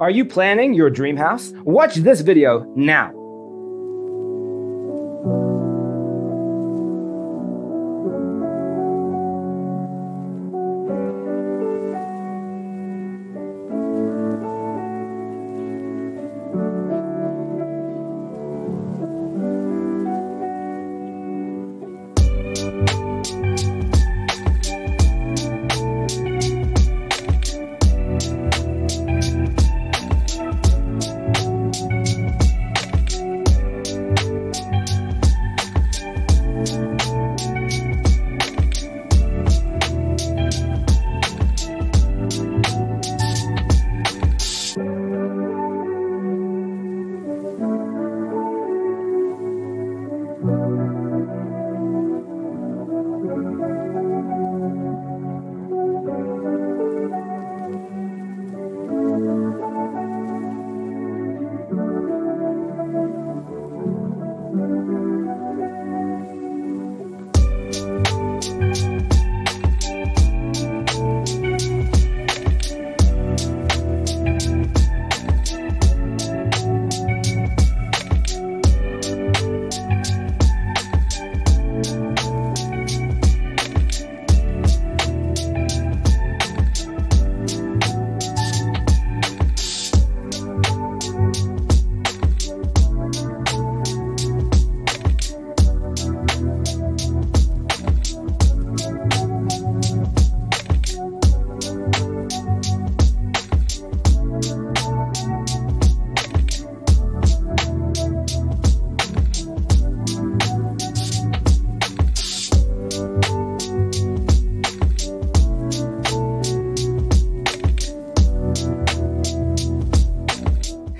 Are you planning your dream house? Watch this video now.